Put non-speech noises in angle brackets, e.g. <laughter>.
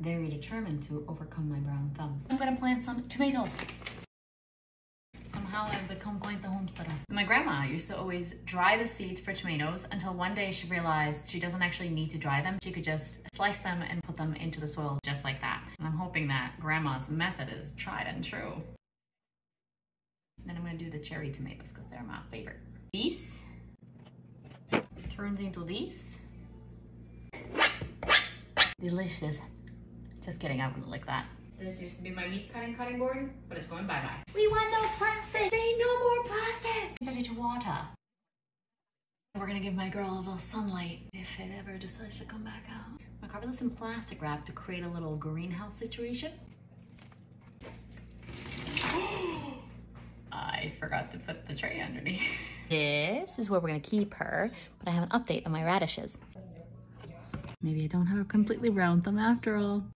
very determined to overcome my brown thumb. I'm gonna plant some tomatoes. Somehow I've become quite the homesteader. My grandma used to always dry the seeds for tomatoes until one day she realized she doesn't actually need to dry them. She could just slice them and put them into the soil just like that. And I'm hoping that grandma's method is tried and true. Then I'm gonna do the cherry tomatoes because they're my favorite. These turns into these. Delicious. Just kidding, I wouldn't like that. This used to be my meat cutting cutting board, but it's going bye-bye. We want no plastic! Say no more plastic! Set it to water. We're gonna give my girl a little sunlight if it ever decides to come back out. I'm gonna cover this in plastic wrap to create a little greenhouse situation. <gasps> I forgot to put the tray underneath. This is where we're gonna keep her, but I have an update on my radishes. Maybe I don't have a completely round thumb after all.